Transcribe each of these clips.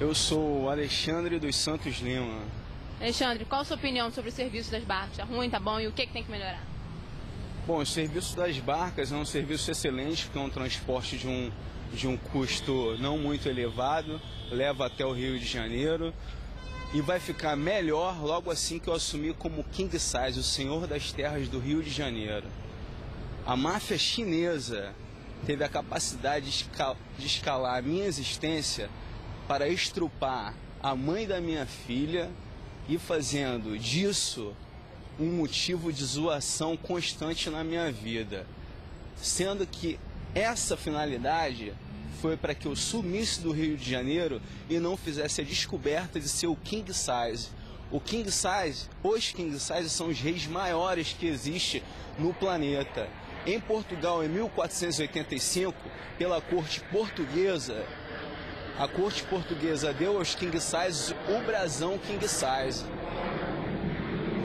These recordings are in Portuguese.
Eu sou o Alexandre dos Santos Lima. Alexandre, qual a sua opinião sobre o serviço das barcas? Tá ruim, tá bom? E o que, que tem que melhorar? Bom, o serviço das barcas é um serviço excelente, porque é um transporte de um, de um custo não muito elevado, leva até o Rio de Janeiro e vai ficar melhor logo assim que eu assumir como King Size, o senhor das terras do Rio de Janeiro. A máfia chinesa teve a capacidade de, de escalar a minha existência para estrupar a mãe da minha filha e fazendo disso um motivo de zoação constante na minha vida. Sendo que essa finalidade foi para que eu sumisse do Rio de Janeiro e não fizesse a descoberta de ser o King Size. O King Size, os King Size são os reis maiores que existe no planeta. Em Portugal, em 1485, pela corte portuguesa, a corte portuguesa deu aos king size o brasão king size.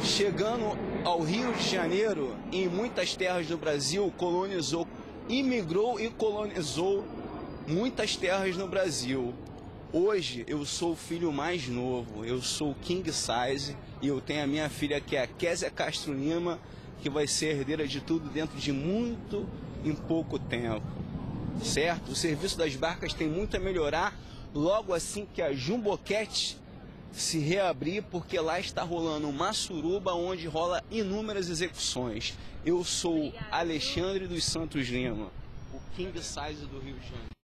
Chegando ao Rio de Janeiro, em muitas terras do Brasil, colonizou, imigrou e colonizou muitas terras no Brasil. Hoje eu sou o filho mais novo, eu sou o king size e eu tenho a minha filha que é a Késia Castro Lima, que vai ser herdeira de tudo dentro de muito em pouco tempo certo? O serviço das barcas tem muito a melhorar logo assim que a Jumboquete se reabrir, porque lá está rolando uma suruba onde rola inúmeras execuções. Eu sou Alexandre dos Santos Lima, o King Size do Rio de Janeiro.